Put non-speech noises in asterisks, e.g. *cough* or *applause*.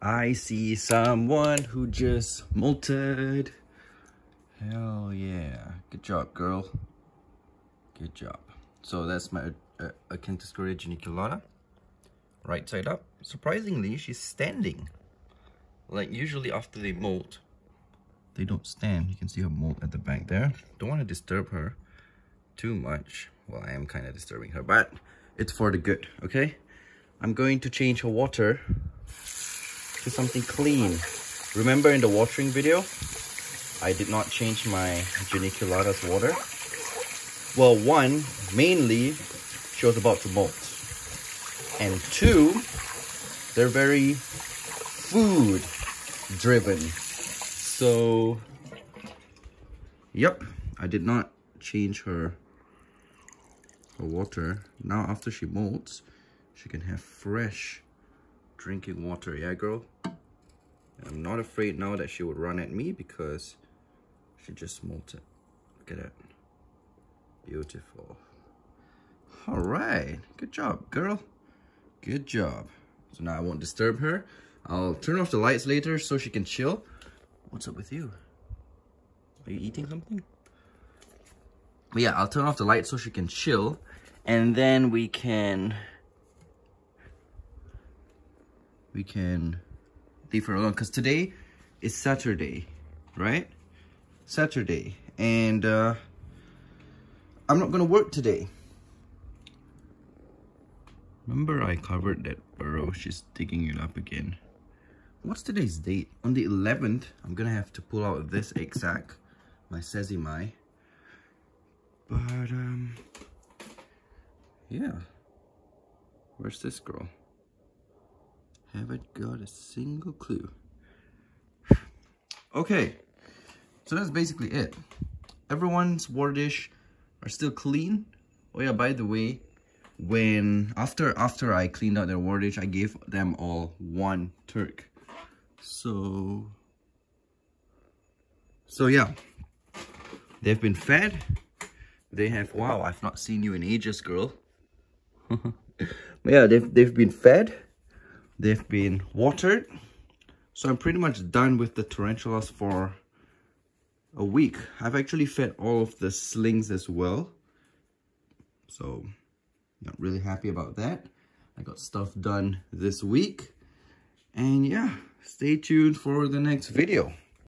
I see someone who just molted. Hell yeah. Good job, girl. Good job. So that's my uh, Acanthoscurria geniculata. Right side up. Surprisingly, she's standing. Like usually after they molt, they don't stand. You can see her molt at the back there. Don't want to disturb her too much. Well, I am kind of disturbing her, but it's for the good, okay? I'm going to change her water to something clean. Remember in the watering video, I did not change my geniculata's water. Well, one, mainly, she was about to molt. And two, they're very food driven. So, yep, I did not change her, her water. Now after she molts, she can have fresh drinking water. Yeah, girl? I'm not afraid now that she would run at me because she just molted. Look at that. Beautiful. All right. Good job, girl. Good job. So now I won't disturb her. I'll turn off the lights later so she can chill. What's up with you? Are you eating something? But yeah, I'll turn off the lights so she can chill. And then we can... We can leave her alone. Because today is Saturday, right? Saturday. And uh, I'm not going to work today. Remember I covered that burrow? She's digging it up again. What's today's date? On the 11th, I'm gonna have to pull out this egg sac, my sesame. But, um, yeah. Where's this girl? Haven't got a single clue. okay, so that's basically it. Everyone's water dish are still clean. Oh yeah, by the way, when after after I cleaned out their water I gave them all one Turk. So so yeah, they've been fed. They have wow, I've not seen you in ages, girl. *laughs* yeah, they've they've been fed. They've been watered. So I'm pretty much done with the tarantulas for a week. I've actually fed all of the slings as well. So not really happy about that. I got stuff done this week. And yeah, stay tuned for the next video.